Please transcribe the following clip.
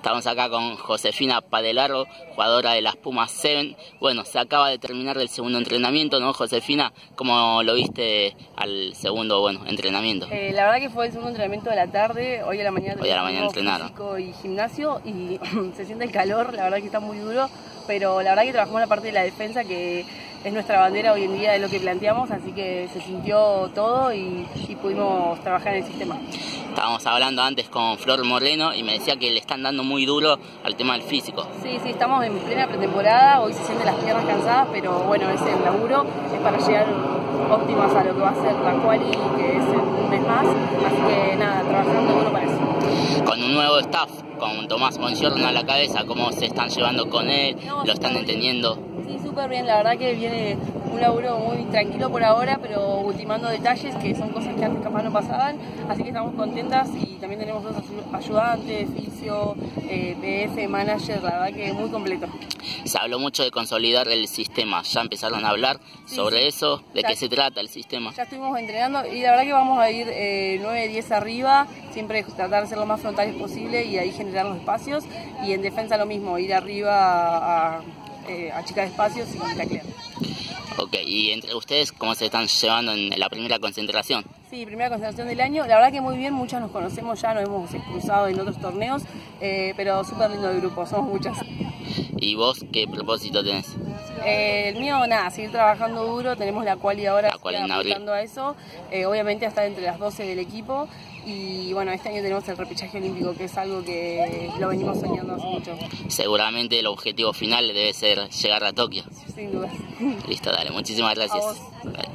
Estamos acá con Josefina Padelaro, jugadora de las Pumas 7. Bueno, se acaba de terminar el segundo entrenamiento, ¿no, Josefina? ¿Cómo lo viste al segundo, bueno, entrenamiento? Eh, la verdad que fue el segundo entrenamiento de la tarde, hoy a la mañana Hoy a la mañana entrenaron. y gimnasio y se siente el calor, la verdad que está muy duro, pero la verdad que trabajamos la parte de la defensa que es nuestra bandera hoy en día de lo que planteamos, así que se sintió todo y, y pudimos trabajar en el sistema. Estábamos hablando antes con Flor Moreno y me decía que le están dando muy duro al tema del físico. Sí, sí, estamos en plena pretemporada, hoy se sienten las piernas cansadas, pero bueno, ese el laburo es para llegar óptimas a lo que va a ser la quali, que es en un mes más, así que nada, trabajando duro para eso. Con un nuevo staff, con Tomás Monsiorno a la cabeza, ¿cómo se están llevando con él? No, ¿Lo están entendiendo? Sí, súper bien, la verdad que viene un laburo muy tranquilo por ahora, pero ultimando detalles que son cosas que antes capaz no pasaban, así que estamos contentas y también tenemos dos ayu- ayudantes, fisio, eh, PF, manager, la verdad que muy completo. Se habló mucho de consolidar el sistema. ¿Ya empezaron a hablar Sí, sobre sí. eso? ¿De Ya. qué se trata el sistema? Ya estuvimos entrenando y la verdad que vamos a ir eh, 9, 10 arriba, siempre tratar de ser lo más frontales posible y ahí generar los espacios. Y en defensa lo mismo, ir arriba a, a, eh, achicar espacios y taclear. Ok, y entre ustedes, ¿cómo se están llevando en la primera concentración? Sí, primera concentración del año. La verdad que muy bien, muchas nos conocemos ya, nos hemos cruzado en otros torneos, eh, pero súper lindo el grupo, somos muchas. ¿Y vos qué propósito tenés? Eh, el mío, nada, seguir trabajando duro, tenemos la ahora, que en abril. apuntando a eso. Eh, obviamente hasta entre las 12 del equipo. Y bueno, este año tenemos el repechaje olímpico, que es algo que lo venimos soñando hace mucho, Seguramente el objetivo final debe ser llegar a Tokio. sin duda. Listo, dale, muchísimas gracias. vos. Dale.